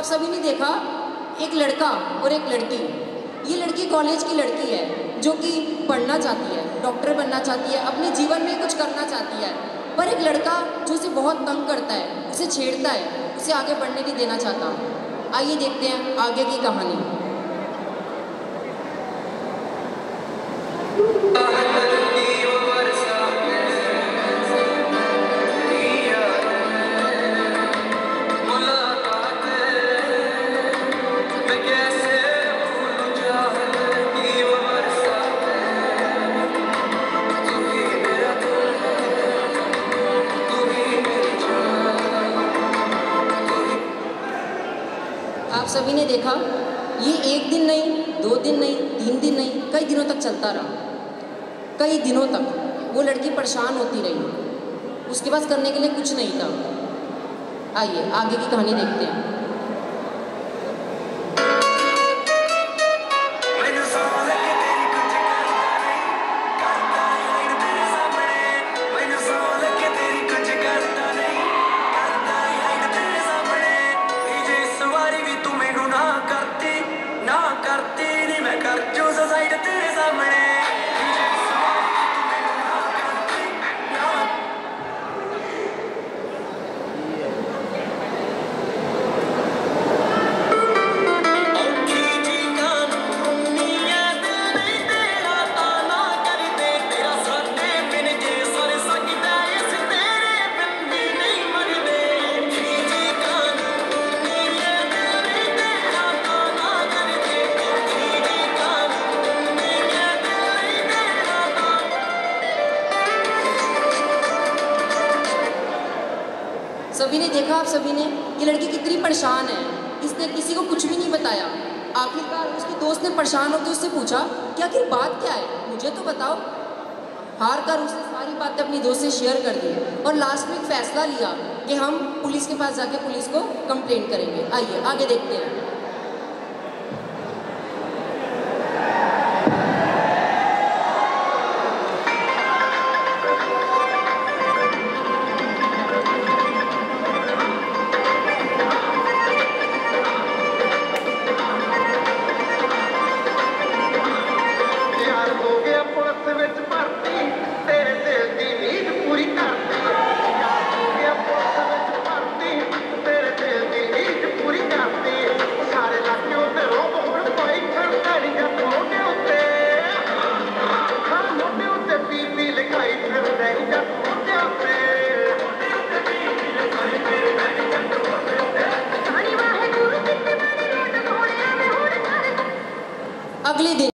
आप सभी ने देखा, एक लड़का और एक लड़की। ये लड़की कॉलेज की लड़की है, जो कि पढ़ना चाहती है डॉक्टर बनना चाहती है, अपने जीवन में कुछ करना चाहती है। पर एक लड़का जो उसे बहुत तंग करता है, उसे छेड़ता है, उसे आगे बढ़ने नहीं देना चाहता। आइए देखते हैं आगे की कहानी। आप सभी ने देखा, ये एक दिन नहीं, दो दिन नहीं, तीन दिन नहीं, कई दिनों तक चलता रहा। कई दिनों तक वो लड़की परेशान होती रही। उसके पास करने के लिए कुछ नहीं था। आइए, आगे की कहानी देखते हैं। cantar yo. सभी ने देखा, आप सभी ने ये लड़की कितनी परेशान है। इसने किसी को कुछ भी नहीं बताया। आखिरकार उसके दोस्त ने परेशान होकर उससे पूछा, कि आखिर बात क्या है? मुझे तो बताओ। हार कर उसने सारी बातें अपनी दोस्त से शेयर कर दी और लास्ट में एक फैसला लिया कि हम पुलिस के पास जाके पुलिस को कंप्लेंट करेंगे। आइए, आगे देखते हैं। अगले दिन